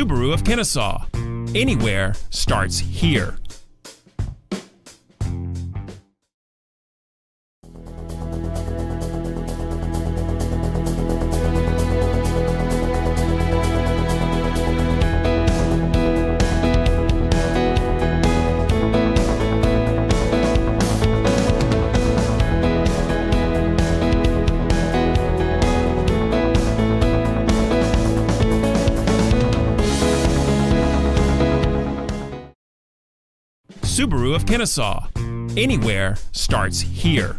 Subaru of Kennesaw. Anywhere starts here. Subaru of Kennesaw. Anywhere starts here.